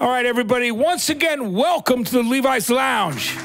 All right, everybody. Once again, welcome to the Levi's Lounge.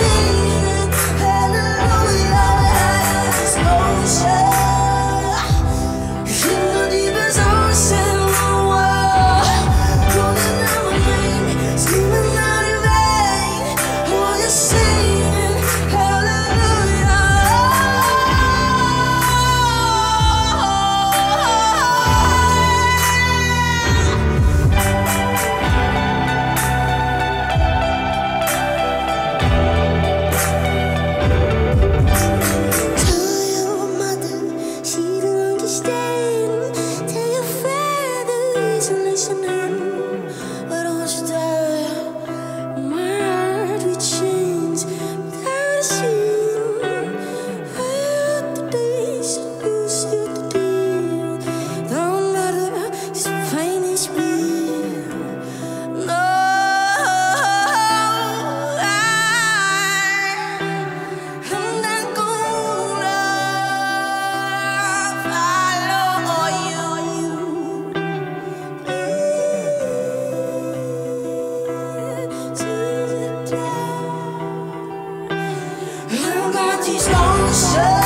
sing Oh,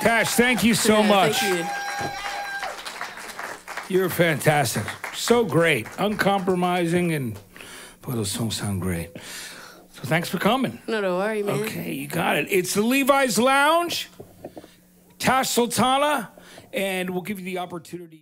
Tash, thank you so Yeah, much. You. You're fantastic. So great. Uncompromising and boy, those songs sound great. So thanks for coming. No, don't worry, man. Okay, you got it. It's the Levi's Lounge, Tash Sultana, and we'll give you the opportunity.